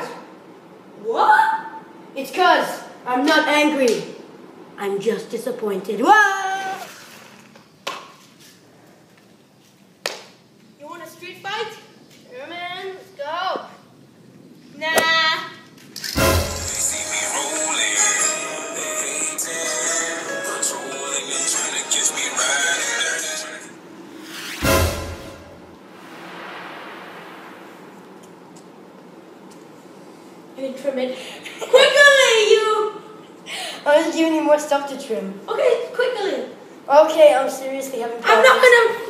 Blue. What? It's cause I'm not angry. I'm just disappointed. Whoa! You want a street fight? You trim it. Quickly, you! I was giving you more stuff to trim. Okay, quickly. Okay, I'm seriously having problems. I'm not gonna.